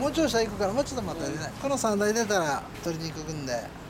もうちょい下行くからもうちょっと待ってねこの3台出たら取りに行くんで。